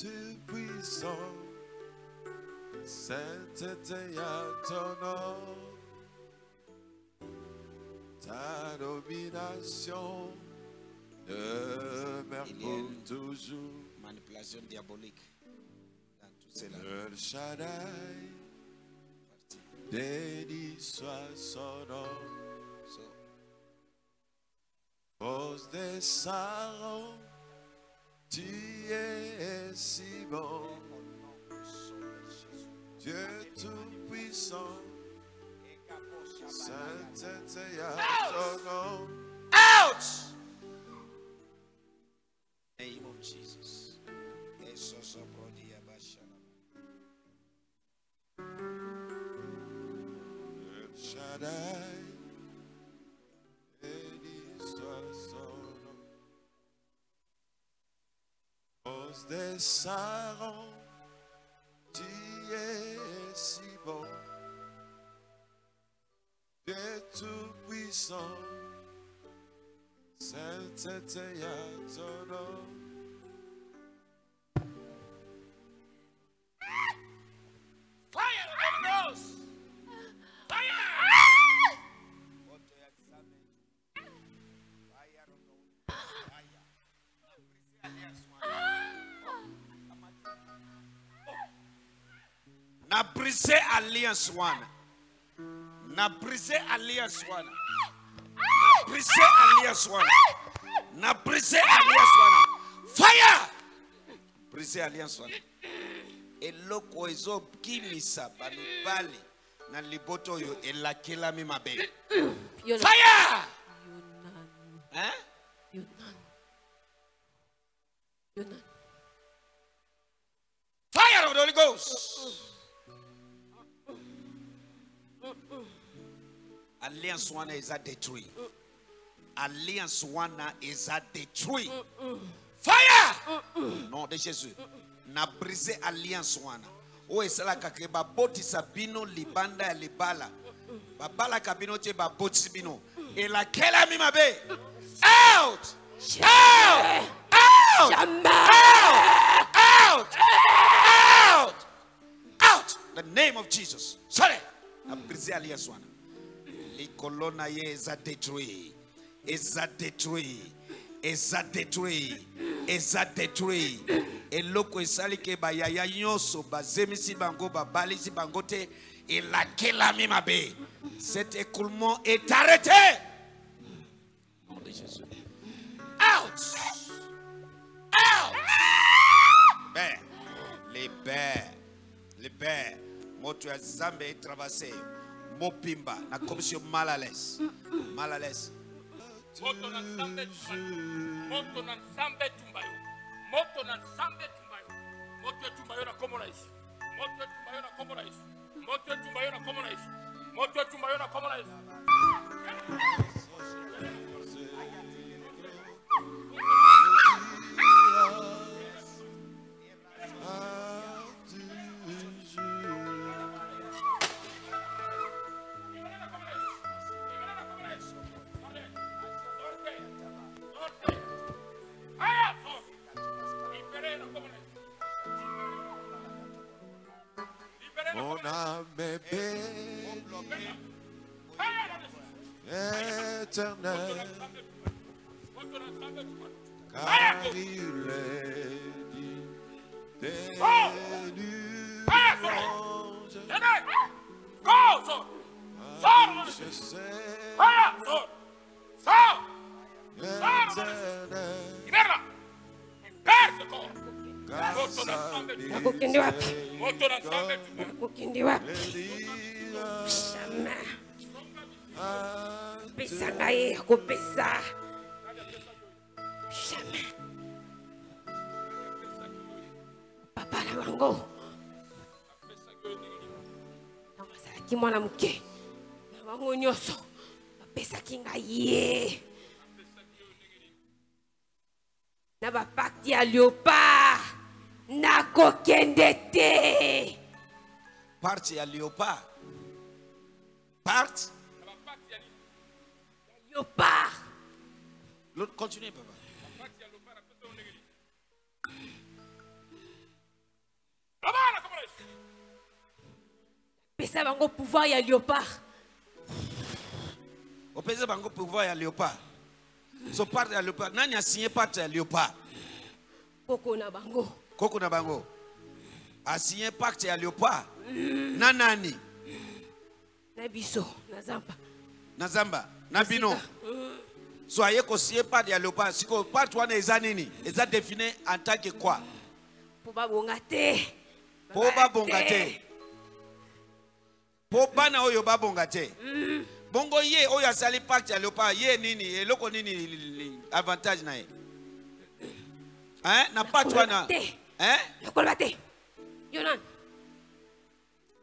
Tout-Puissant, sainteté à ton nom, ta domination demeure pour toujours. Manipulation diabolique dans tout cela. El Shaddai, béni soit son nom. Rose des sarons, tu es si bon, Dieu tout-puissant, sainteté à ton nom. out! Name of Jesus. Jesus of Rodia Bashalama. El Shaddai, Des sarons, tu es si bon, Dieu tout-puissant, sainteté à ton nom. Na brise alliance wana. Na brise alliance wana. Na alliance wana. Na brise alliance wana. Fire! Brise alliance wana. eloko ezokimisa bamibali na liboto oyo elakelami mabe fire. Hein? Fire of the holy ghost alliance wana eza détruit alliance wana eza détruit fire nom de jésus na brise alliance wana oyo esalaka ke babotisa bino libanda ya libala babalaka bino te babotisi bino elakelami mabe out out out out out out out the name of jesus sorry na brise alliance wana likolo na ye eza détruit eza détruit eza détruit eza détruit eloko esali ke bayaya nyonso bazemisi bango babalisi bango te elakelami mabe. Cet écoulement est arrêté. Nom de Jésus. out out libère libère libère moto ya zambe etravasse mopimba. Nakomisi yo mal à l'aise mal à l'aise moto na nzambe tumba moto na nzambe tumba yo moto na nzambe tumba yo moto etumba yo na kombo na yesu. Moto etumba yo na kombo na yesu. Moto etumba yo na kombo na yesu. Moto etumba yo na kombo na yesu yesu éternelle, car il est dit des Je sais, car Moto na sa nzambe tumba yo Nakukindi wapi? moto na nzambe tumba yo Nakukindi wapi? miséricorde Shama. a Pesa ngai kopesa. Shama. Papa na bango. Ntango azalaki mwana moke na bango nyonso bapesaki ngai ye na bapakti ya léopard nakokende te. Parte ya léopard. Parte léopard. L'autre continue papa. Opesa bango pouvoir ya léopard. Opesa bango pouvoir ya léopard. So parte ya léopard. Nani asinye parte ya léopard? Poko na bango koko na bango? Asigné pacte ya léopard na nani? Na biso na zamba. Na zamba. Na bino. So aye kosigné pacte ya léopard sikoyo pacte wana eza nini? Eza défini en tant que quoi? Mpo babonga te. Mpo babonga te. Mpo bana oyo babonga te. Bongo ye oyo asali pacte ya léopard ye nini? Eloko nini avantage na ye? Hein? na pacte wana Hein? nakoloba te yo nani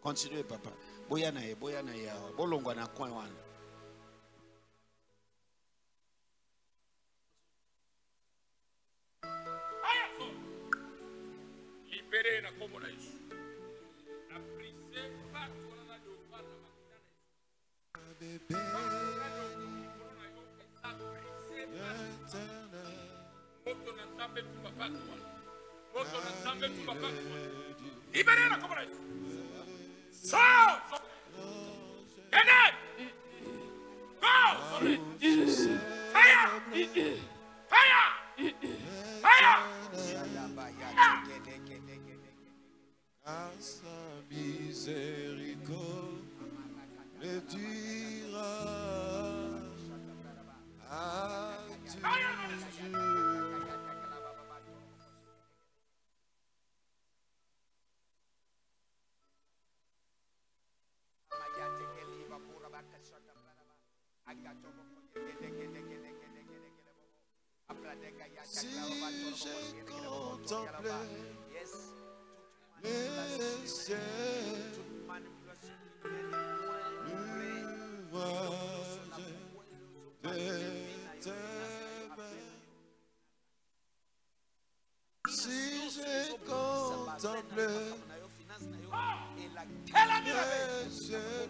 continue papa boya na ye boya na ye awa bolongwa na coin wana. Libéré na kombo na Yesu. Na brisé pacte wana na léopard na makina na Yesu. Eza brisé pacte. Moto na Nzambe tumba pacte wana. Serve! Grenade! Si je contemplais le ciel, nuages de tes mains. Si je contemplais le ciel,